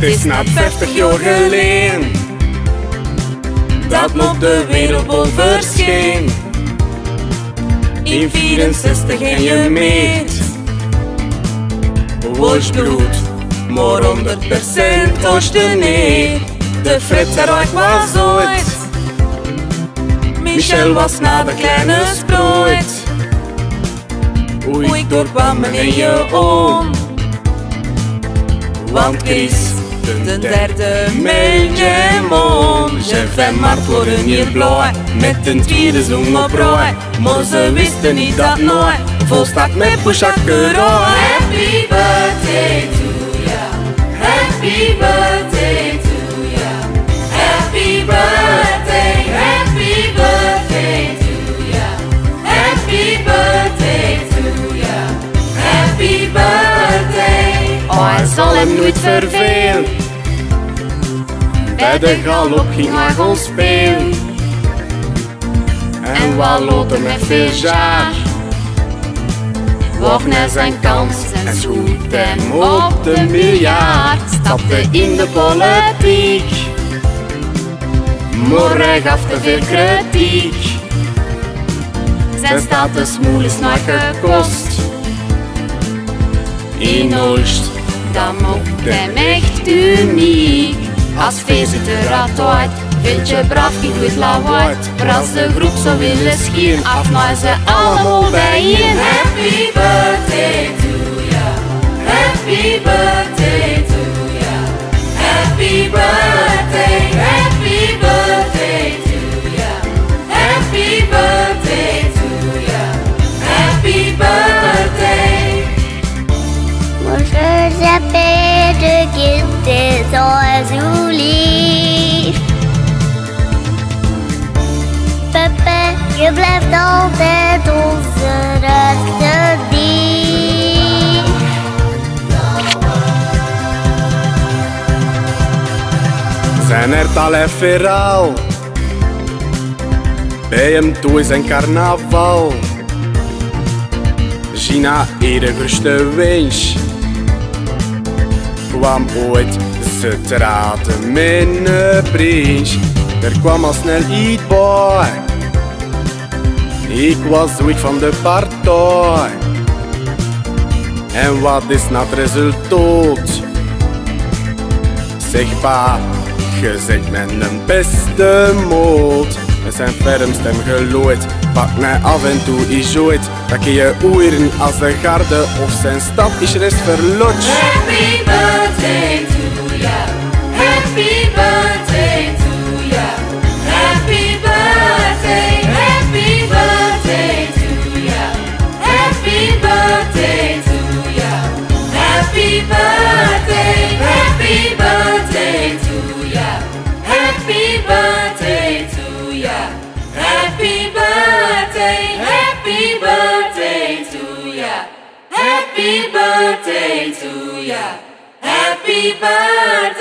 Het is net 50 jaar geleden dat op de wereldbol verscheen. In 64 en je meet was bloed, maar 100% was de nee. De eruit was ooit. Michel was na de kleine sproeit. Oei, ik doorkwam me in je om. Want Chris, de derde miljoen, je fem maart worden hier blauw, met een tweede zoen op rooi. Maar ze wisten niet dat nooit, volstaat met pushakkerooi. Happy birthday to ya. Happy birthday hem nooit vervelen. Bij de galop ging gewoon spelen. En wat lotte met veel jaar. Wacht naar zijn kans en schoot hem op de miljard. Stapte in de politiek. Maar hij gaf te veel kritiek. Zijn status is nog gekost. In Oost, dan mocht hem echt uniek. Als visitor altijd, vind je braaf, ik doe het lawaai. Maar als de groep zo willen schieren, afmaai ze allemaal bijeen. Happy birthday to ya. Happy birthday to ya. Happy birthday, lief. Pepe, je blijft altijd onze rechte dief. Zijn er tal en verhaal. Bij hem toe is een carnaval. Gina, eerste wens. Kwam ooit ze traten een prins. Er kwam al snel iets bij. Ik was week van de partij. En wat is nou het resultaat? Zeg pa, je zegt met een beste moed. Met zijn ferm stem gelooid, pak mij af en toe is ooit. Dat je oeren als de garde of zijn stap is rest verlotst. Happy Happy birthday to ya. Happy birthday.